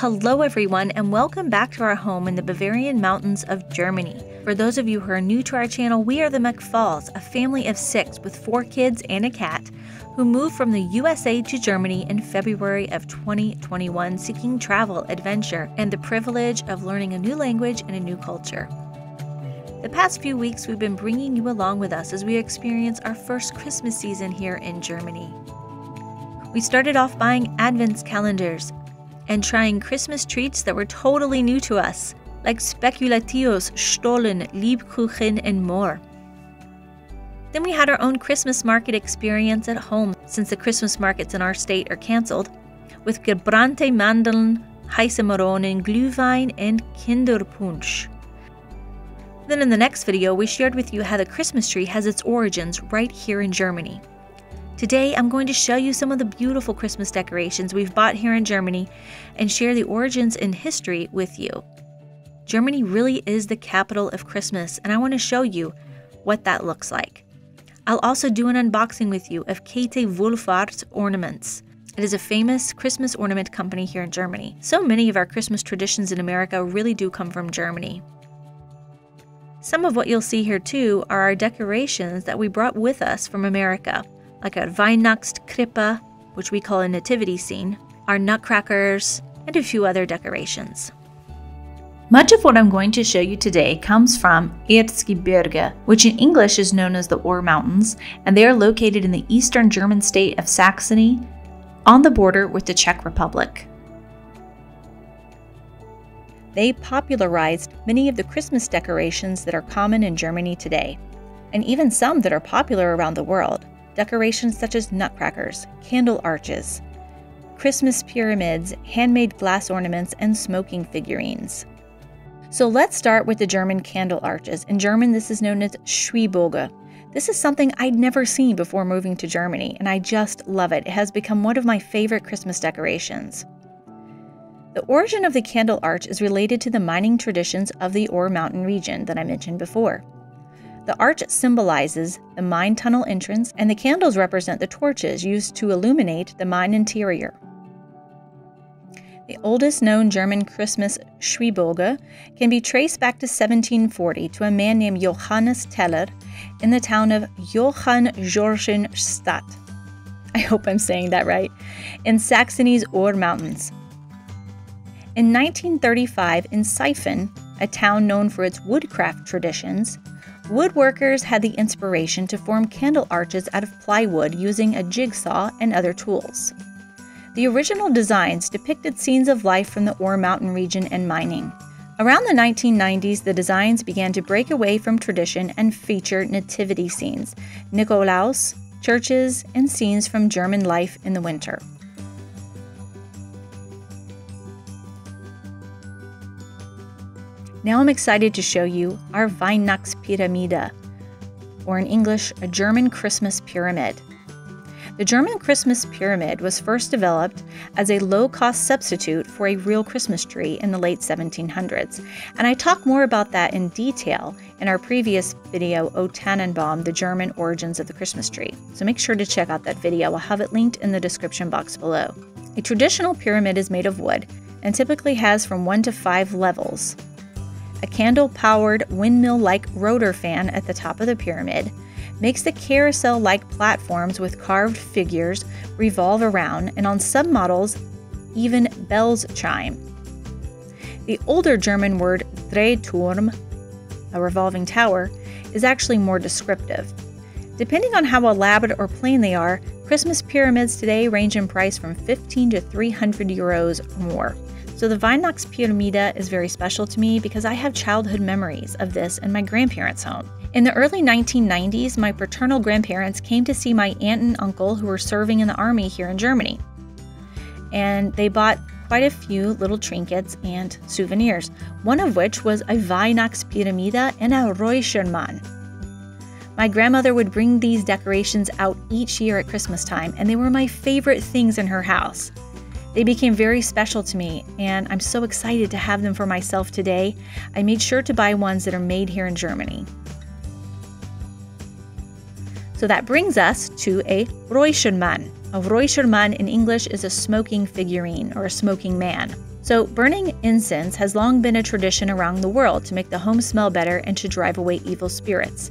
hello everyone, and welcome back to our home in the Bavarian mountains of Germany. For those of you who are new to our channel, we are the McFalls, a family of six with four kids and a cat, who moved from the USA to Germany in February of 2021 seeking travel, adventure, and the privilege of learning a new language and a new culture. The past few weeks, we've been bringing you along with us as we experience our first Christmas season here in Germany. We started off buying Advent calendars and trying Christmas treats that were totally new to us, like Spekulatius, Stollen, Liebkuchen, and more. Then we had our own Christmas market experience at home since the Christmas markets in our state are cancelled, with gebrannte Mandeln, heiße Maronen, Glühwein, and Kinderpunsch. Then in the next video, we shared with you how the Christmas tree has its origins right here in Germany. Today, I'm going to show you some of the beautiful Christmas decorations we've bought here in Germany and share the origins and history with you. Germany really is the capital of Christmas, and I want to show you what that looks like. I'll also do an unboxing with you of Kate Wohlfahrt ornaments. It is a famous Christmas ornament company here in Germany. So many of our Christmas traditions in America really do come from Germany. Some of what you'll see here too are our decorations that we brought with us from America, like our Weihnachtskrippe, which we call a nativity scene, our nutcrackers, and a few other decorations. Much of what I'm going to show you today comes from Erzgebirge, which in English is known as the Ore Mountains, and they are located in the eastern German state of Saxony, on the border with the Czech Republic. They popularized many of the Christmas decorations that are common in Germany today, and even some that are popular around the world. Decorations such as nutcrackers, candle arches, Christmas pyramids, handmade glass ornaments, and smoking figurines. So let's start with the German candle arches. In German, this is known as Schwibboge. This is something I'd never seen before moving to Germany, and I just love it. It has become one of my favorite Christmas decorations. The origin of the candle arch is related to the mining traditions of the Ore Mountain region that I mentioned before. The arch symbolizes the mine tunnel entrance, and the candles represent the torches used to illuminate the mine interior. The oldest known German Christmas Schwibboge can be traced back to 1740 to a man named Johannes Teller in the town of Johanngeorgenstadt. I hope I'm saying that right, in Saxony's Ore Mountains. In 1935, in Seiffen, a town known for its woodcraft traditions, woodworkers had the inspiration to form candle arches out of plywood using a jigsaw and other tools. The original designs depicted scenes of life from the Ore Mountain region and mining. Around the 1990s, the designs began to break away from tradition and feature nativity scenes, Nikolaus, churches, and scenes from German life in the winter. Now I'm excited to show you our Weihnachtspyramide, or in English, a German Christmas pyramid. The German Christmas pyramid was first developed as a low cost substitute for a real Christmas tree in the late 1700s, and I talk more about that in detail in our previous video, O Tannenbaum, the German origins of the Christmas tree. So make sure to check out that video, I'll have it linked in the description box below. A traditional pyramid is made of wood and typically has from one to five levels. A candle powered windmill like rotor fan at the top of the pyramid makes the carousel like platforms with carved figures revolve around, and on some models, even bells chime. The older German word Drehturm, a revolving tower, is actually more descriptive. Depending on how elaborate or plain they are, Christmas pyramids today range in price from 15 to 300 euros or more. So the Weihnachtspyramide is very special to me because I have childhood memories of this in my grandparents' home. In the early 1990s, my paternal grandparents came to see my aunt and uncle who were serving in the army here in Germany. And they bought quite a few little trinkets and souvenirs, one of which was a Weihnachtspyramide and a Räuchermann. My grandmother would bring these decorations out each year at Christmas time, and they were my favorite things in her house. They became very special to me, and I'm so excited to have them for myself today. I made sure to buy ones that are made here in Germany. So that brings us to a Räuchermann. A Räuchermann in English is a smoking figurine or a smoking man. So, burning incense has long been a tradition around the world to make the home smell better and to drive away evil spirits.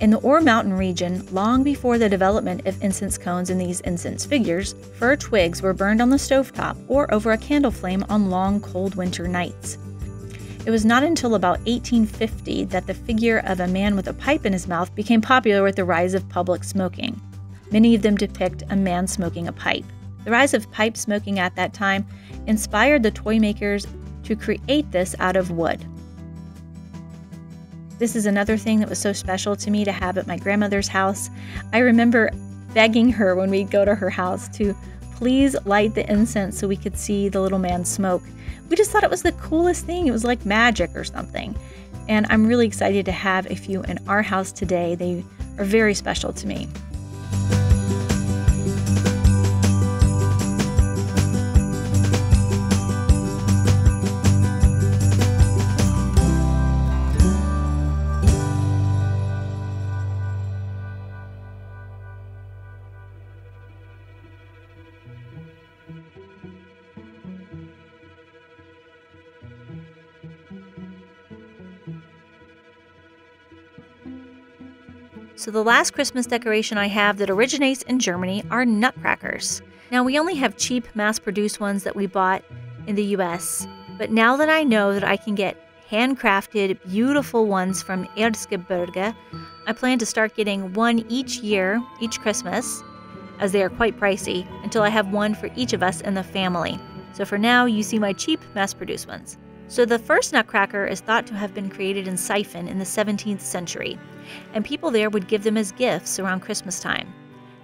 In the Ore Mountain region, long before the development of incense cones and these incense figures, fir twigs were burned on the stovetop or over a candle flame on long, cold winter nights. It was not until about 1850 that the figure of a man with a pipe in his mouth became popular with the rise of public smoking. Many of them depict a man smoking a pipe. The rise of pipe smoking at that time inspired the toy makers to create this out of wood. This is another thing that was so special to me to have at my grandmother's house. I remember begging her when we'd go to her house to please light the incense so we could see the little man smoke. We just thought it was the coolest thing. It was like magic or something. And I'm really excited to have a few in our house today. They are very special to me. So, the last Christmas decoration I have that originates in Germany are nutcrackers. Now, we only have cheap, mass produced ones that we bought in the US, but now that I know that I can get handcrafted, beautiful ones from Erzgebirge, I plan to start getting one each year, each Christmas, as they are quite pricey, until I have one for each of us in the family. So for now, you see my cheap, mass produced ones. So the first nutcracker is thought to have been created in Seiffen in the 17th century and people there would give them as gifts around Christmas time.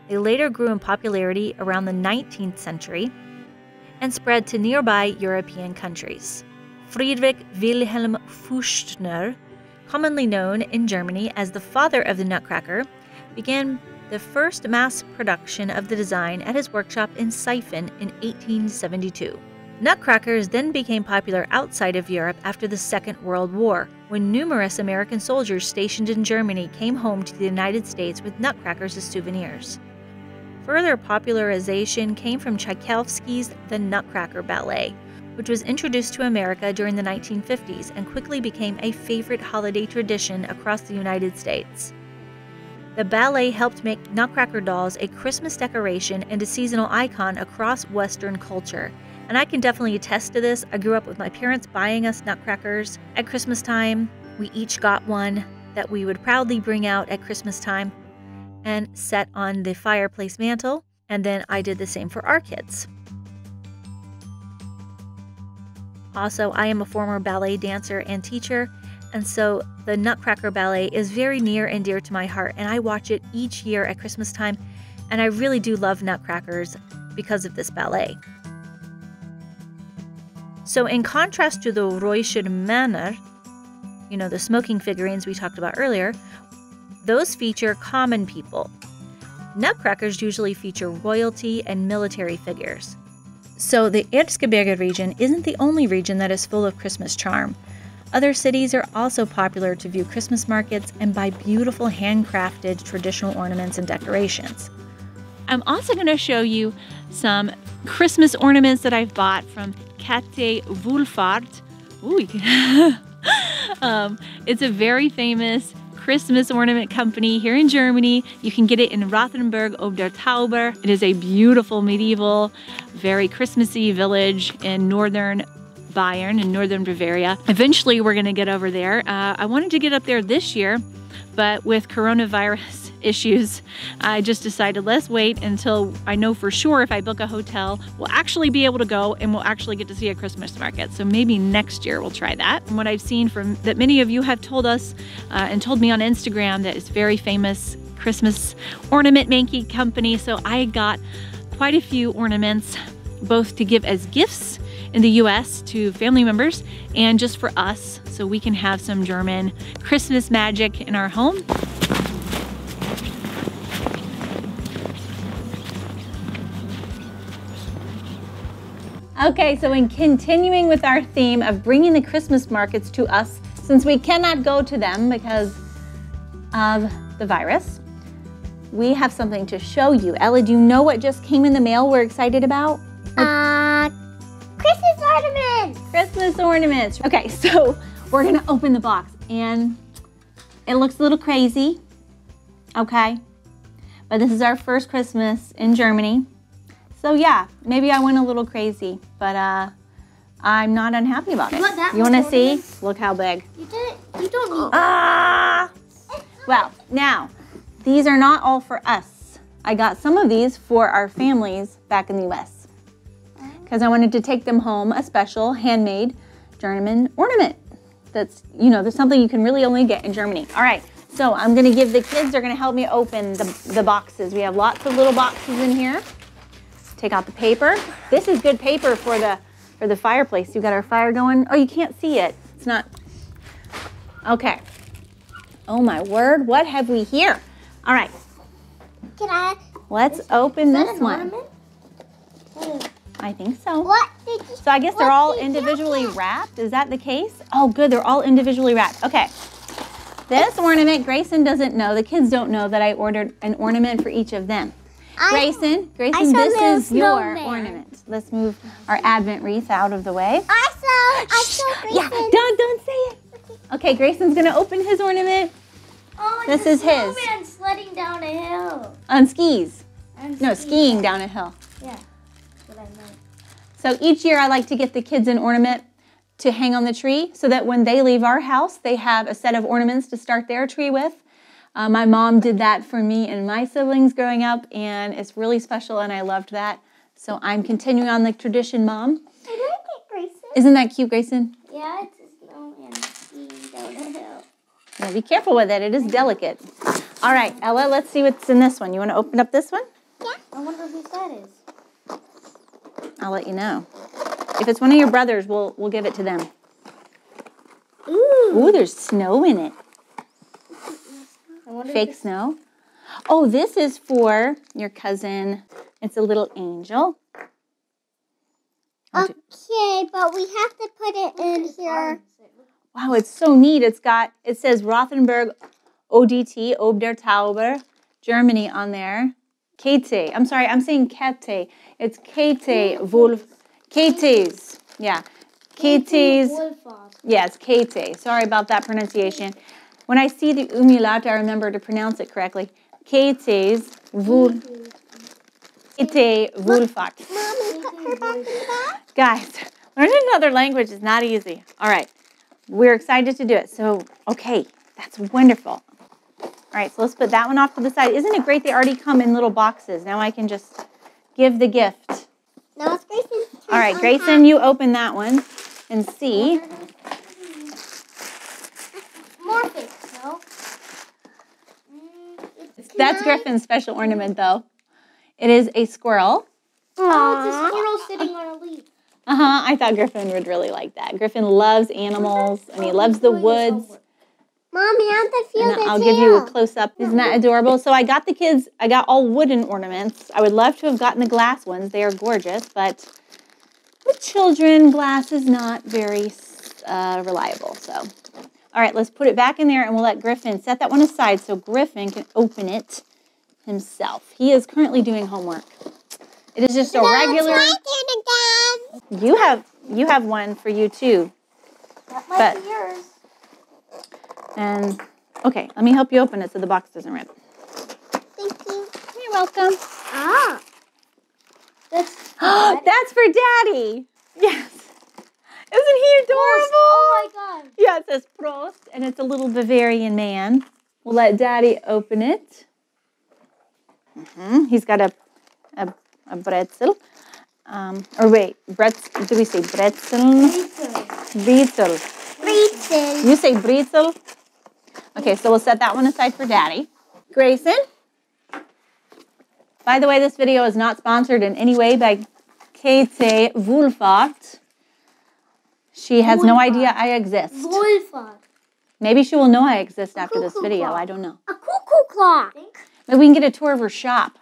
They later grew in popularity around the 19th century and spread to nearby European countries. Friedrich Wilhelm Füchtner, commonly known in Germany as the father of the Nutcracker, began the first mass production of the design at his workshop in Seiffen in 1872. Nutcrackers then became popular outside of Europe after the Second World War, when numerous American soldiers stationed in Germany came home to the United States with nutcrackers as souvenirs. Further popularization came from Tchaikovsky's The Nutcracker Ballet, which was introduced to America during the 1950s and quickly became a favorite holiday tradition across the United States. The ballet helped make Nutcracker dolls a Christmas decoration and a seasonal icon across Western culture and I can definitely attest to this. I grew up with my parents buying us nutcrackers at Christmas time. We each got one that we would proudly bring out at Christmas time and set on the fireplace mantle. And then I did the same for our kids. Also, I am a former ballet dancer and teacher, and so the Nutcracker Ballet is very near and dear to my heart, and I watch it each year at Christmas time, and I really do love Nutcrackers because of this ballet. So, in contrast to the Räuchermänner, you know, the smoking figurines we talked about earlier, those feature common people. Nutcrackers usually feature royalty and military figures. So, the Erzgebirge region isn't the only region that is full of Christmas charm. Other cities are also popular to view Christmas markets and buy beautiful handcrafted traditional ornaments and decorations. I'm also going to show you some Christmas ornaments that I've bought from Kate Wohlfahrt. Ooh, um, it's a very famous Christmas ornament company here in Germany. You can get it in Rothenburg ob der Tauber. It is a beautiful medieval, very Christmassy village in northern Bayern in northern Bavaria. Eventually, we're going to get over there. Uh, I wanted to get up there this year, but with coronavirus issues, I just decided let's wait until I know for sure if I book a hotel, we'll actually be able to go and we'll actually get to see a Christmas market. So maybe next year we'll try that. And what I've seen from that many of you have told us uh, and told me on Instagram that it's very famous Christmas ornament making company. So I got quite a few ornaments, both to give as gifts in the US to family members and just for us so we can have some German Christmas magic in our home. Okay, so in continuing with our theme of bringing the Christmas markets to us, since we cannot go to them because of the virus, we have something to show you. Ella, do you know what just came in the mail we're excited about? Uh, Christmas ornaments. Christmas ornaments. Okay, so we're gonna open the box and it looks a little crazy, okay? But this is our first Christmas in Germany. So yeah, maybe I went a little crazy, but uh, I'm not unhappy about it. You want to see? Look how big. You didn't. You don't need. Ah! Well, now, these are not all for us. I got some of these for our families back in the US because I wanted to take them home a special handmade German ornament. That's, you know, there's something you can really only get in Germany. All right, so I'm gonna give the kids, they're gonna help me open the, the boxes. We have lots of little boxes in here. Take out the paper. This is good paper for the for the fireplace. You got our fire going. Oh, you can't see it. It's not. Okay. Oh my word, what have we here? All right, Can I? let's open Is that this an one. ornament? I think so. What did you? So I guess they're all individually wrapped. Is that the case? Oh, good. They're all individually wrapped. Okay. This ornament, Grayson doesn't know. The kids don't know that I ordered an ornament for each of them. Grayson, Grayson, this is your ornament. Let's move our Advent wreath out of the way. I saw. I saw Yeah, Grayson. don't don't say it. Okay, Grayson's gonna open his ornament Oh, This is his. sledding down a hill. on skis. No, skiing down a hill. Yeah, that's what I meant. So each year I like to get the kids an ornament to hang on the tree so that when they leave our house, they have a set of ornaments to start their tree with. Uh, my mom did that for me and my siblings growing up, and it's really special, and I loved that. So I'm continuing on the tradition, Mom. I like it, Grayson. Isn't that cute, Grayson? Yeah, it's a snowman skiing down a hill. Yeah, be careful with it. It is delicate. All right, Ella, let's see what's in this one. You want to open up this one? Yeah. I wonder whose that is. I'll let you know. If it's one of your brothers, we'll we'll give it to them. Ooh. Ooh, there's snow in it. I wonder Fake snow. Oh, this is for your cousin. It's a little angel. Okay, but we have to put it in here. Wow, it's so neat. It's got it says Rothenburg ODT Ob der Tauber, Germany on there. Kate. I'm sorry, I'm saying Kate. It's Kate Wolf. Kate's. Yeah. Kate's. Yes, Kate. Sorry about that pronunciation. When I see the umlaut, I remember to pronounce it correctly. Kate's Wul. Kate Wohlfahrt. Mommy, put her back in the back. Guys, learning another language is not easy. All right, we're excited to do it. So, okay, that's wonderful. All right, so let's put that one off to the side. Isn't it great they already come in little boxes? Now I can just give the gift. Now it's Grayson's turn. All right, Grayson, you open that one. and see. Morphic, no? Mm, it's That's Griffin's special ornament, though. It is a squirrel. Oh, it's a squirrel sitting on a leaf. Uh huh. I thought Griffin would really like that. Griffin loves animals and he loves the woods. Mommy, I have to feel And the I'll give you a close up. Isn't that adorable? So I got the kids, I got all wooden ornaments. I would love to have gotten the glass ones. They are gorgeous, but with children, glass is not very uh, reliable. So, all right, let's put it back in there and we'll let Griffin set that one aside so Griffin can open it himself. He is currently doing homework. It is just a regular. again. You have you have one for you too. That might might be be yours. And okay, let me help you open it so the box doesn't rip. Thank you. You're welcome. Ah. That's That's for Daddy. Yes. Isn't he adorable? Oh my god. Yeah, it says Prost, and it's a little Bavarian man. We'll let Daddy open it. hmm He's got a, a, a bretzel. Um, or wait, bretzel, do we say bretzel? Bretzel. Breetzen. You say bretzel? Okay, so we'll set that one aside for Daddy. Grayson? By the way, this video is not sponsored in any way by Kate Woolfart. She has no idea I exist. Wolfa. Maybe she will know I exist after this video. I don't know. A cuckoo clock. Maybe we can get a tour of her shop.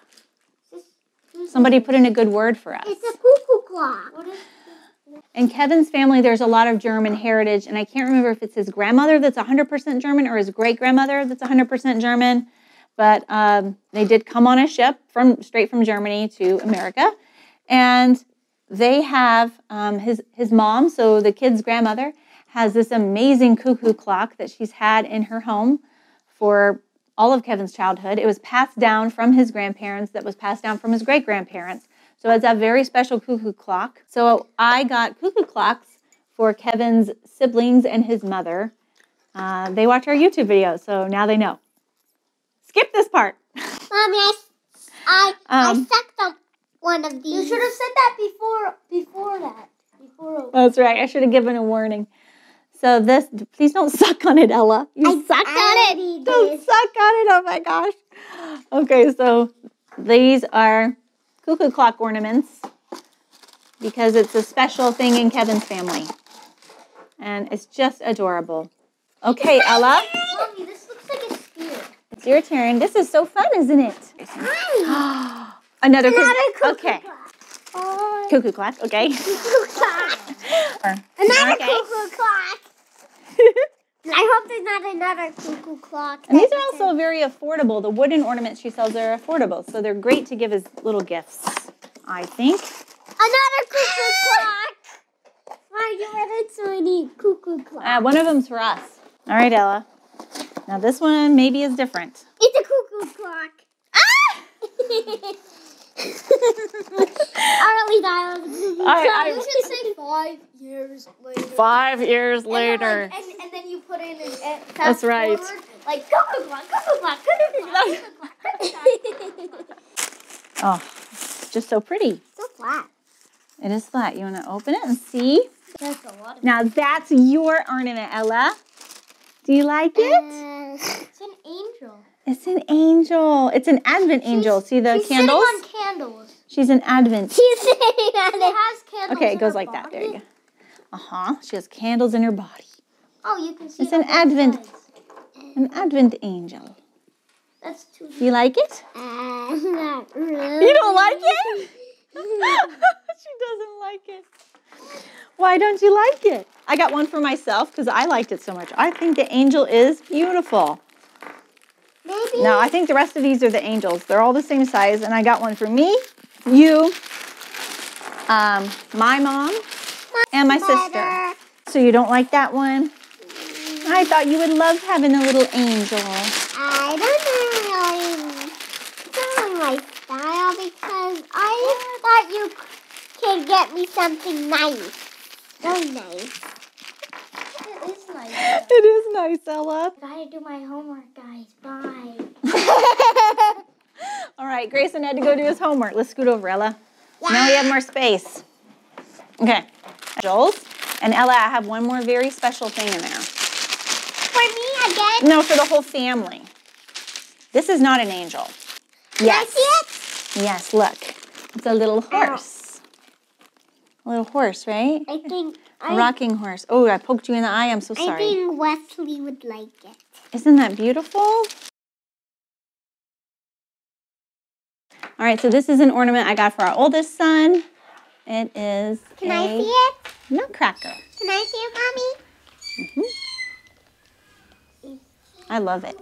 Somebody put in a good word for us. It's a cuckoo clock. In Kevin's family, there's a lot of German heritage, and I can't remember if it's his grandmother that's 100% German or his great grandmother that's 100% German. But um, they did come on a ship from straight from Germany to America, and they have um, his his mom, so the kid's grandmother, has this amazing cuckoo clock that she's had in her home for all of Kevin's childhood. It was passed down from his grandparents, that was passed down from his great grandparents. So it's a very special cuckoo clock. So I got cuckoo clocks for Kevin's siblings and his mother. Uh, they watch our YouTube videos, so now they know. Skip this part. Mommy, I, I, I Um, sucked up one of these. You should have said that before, before that. Before. That's right. I should have given a warning. So this, please don't suck on it, Ella. You I sucked on it. already Don't suck on it. Oh my gosh. Okay, so these are cuckoo clock ornaments because it's a special thing in Kevin's family. And it's just adorable. Okay, Ella, Mommy, this looks like a spear. it's your turn. This is so fun, isn't it? Another, cuckoo. Another cuckoo Okay, clock. Cuckoo clock. Okay. cuckoo clock. Another Okay. cuckoo clock. I hope there's not another cuckoo clock. And these are also very affordable. The wooden ornaments she sells are affordable, so they're great to give as little gifts, I think. Another cuckoo clock. Why you added so many cuckoo clocks? Uh, one of them's for us. All right, Ella. Now this one maybe is different. It's a cuckoo clock. Ah! Dial of the I-. I- you should say five years later. Five years And then, like, and, and then you put in an uh, That's right. forward, like cuckoo clock, cuckoo clock, cuckoo clock, cuckoo clock. Oh, it's just so pretty. so flat. It is flat. You want to open it and see? That's a lot of. Now that's your ornament, Ella. Do you like it? it's an angel. It's an angel. It's an Advent angel. See the She's candles? sitting on candles. She's an Advent. She's sitting on it. has candles. Okay, it goes like that. There you go. Uh huh. She has candles in her body. Oh, you can see. It's an Advent. sides. An Advent angel. That's too. Do you like it? Uh, not really. You don't like it? she doesn't like it. Why don't you like it? I got one for myself because I liked it so much. I think the angel is beautiful. Maybe. No, I think the rest of these are the angels. They're all the same size, and I got one for me, you, um, my mom, and my sister. So you don't like that one? I thought you would love having a little angel. I don't know really. It's not really my style because I thought you could get me something nice. So nice. It is nice. It is nice, Ella. Gotta do my homework, guys. Bye. All right, Grayson had to go do his homework. Let's scoot over, Ella. Now we have more space. Okay. Angels. And Ella, I have one more very special thing in there. For me again? No, for the whole family. This is not an angel. Can I see it? Yes, look. It's a little oh. horse. A little horse, right? I think I, rocking horse. Oh, I poked you in the eye. I'm so sorry. I think Wesley would like it. Isn't that beautiful? All right, so this is an ornament I got for our oldest son. It is Can a I see it? nutcracker. Can I see it, Mommy? Mhm. I love it.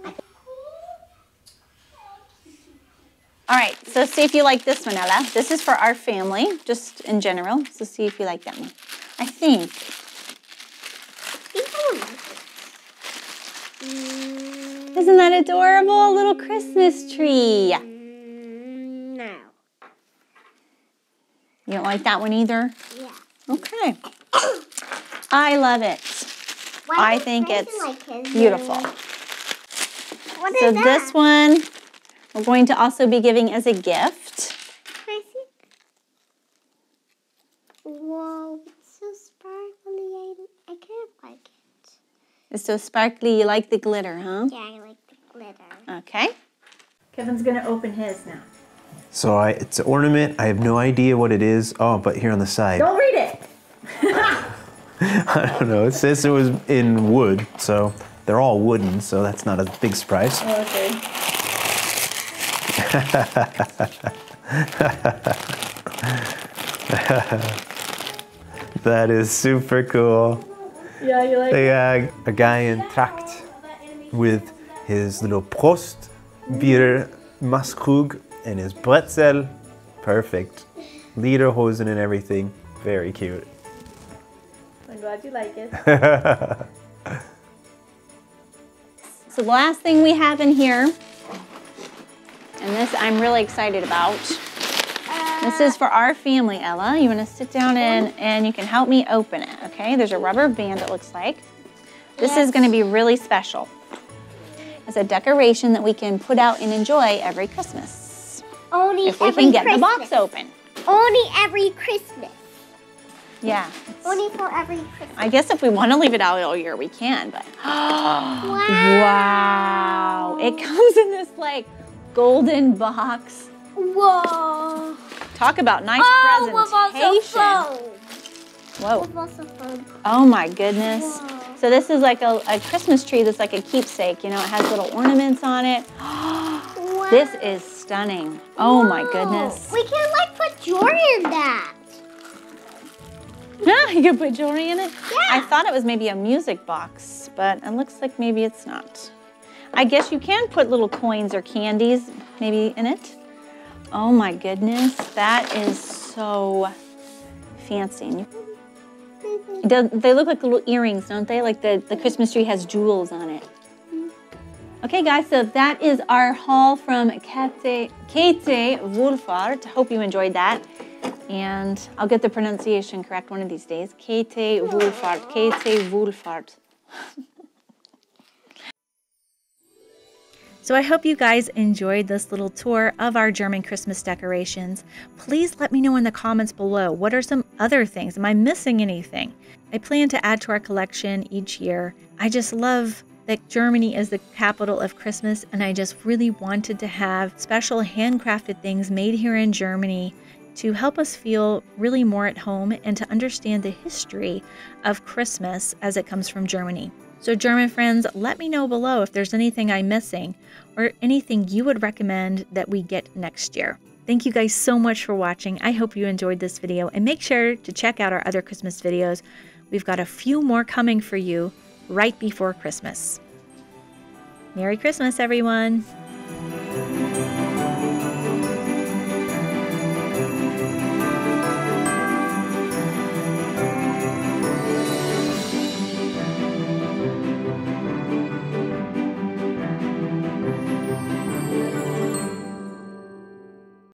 All right, so see if you like this one, Ella. This is for our family, just in general. So see if you like that one. I think. Mm, Isn't that adorable? A little Christmas tree. mm, no. You don't like that one either? Yeah. Okay. I love it. Why I think it's like beautiful. What is So that? this one we're going to also be giving as a gift. Can I see? Whoa, it's so sparkly. I, I kind of like it. It's so sparkly. You like the glitter, huh? Yeah, I like the glitter. Okay. Kevin's gonna open his now. So I, it's an ornament. I have no idea what it is. Oh, but here on the side, Don't read it. I don't know. It says it was in wood, so they're all wooden. So that's not a big surprise. Oh, okay. That is super cool. Yeah, you like They got uh, a guy in Tracht with his little Prost beer Maßkrug and his Bretzel. Perfect. Lederhosen and everything. Very cute. I'm glad you like it. So the last thing we have in here, and this I'm really excited about. This is for our family, Ella. You want to sit down and, and you can help me open it, okay? There's a rubber band, it looks like. This is going to be really special. It's a decoration that we can put out and enjoy every Christmas. Only for every Christmas. If we can get Christmas. the box open. Only every Christmas. Yeah. Only for every Christmas. I guess if we want to leave it out all year, we can, but. Wow. Wow. It comes in this like golden box. Whoa. Talk about nice Oh, presentation. Whoa. We've also phone. Oh my goodness. Oh, Whoa. So this is like a, a Christmas tree that's like a keepsake. You know, it has little ornaments on it. Wow. This is stunning. Oh my goodness. We can like put Jordan in that. Yeah, you can put jewelry in it? Yeah. I thought it was maybe a music box, but it looks like maybe it's not. I guess you can put little coins or candies maybe in it. Oh my goodness, that is so fancy. They look like little earrings, don't they? Like the, the Christmas tree has jewels on it. Okay, guys, so that is our haul from Kate, Kate Woolfart. Hope you enjoyed that. And I'll get the pronunciation correct one of these days. Kate Woolfart. Kate Woolfart. So I hope you guys enjoyed this little tour of our German Christmas decorations. Please let me know in the comments below what are some other things. Am I missing anything? I plan to add to our collection each year. I just love that Germany is the capital of Christmas, and I just really wanted to have special handcrafted things made here in Germany to help us feel really more at home and to understand the history of Christmas as it comes from Germany. So, German friends, let me know below if there's anything I'm missing or anything you would recommend that we get next year. Thank you guys so much for watching. I hope you enjoyed this video and make sure to check out our other Christmas videos. We've got a few more coming for you right before Christmas. Merry Christmas, everyone!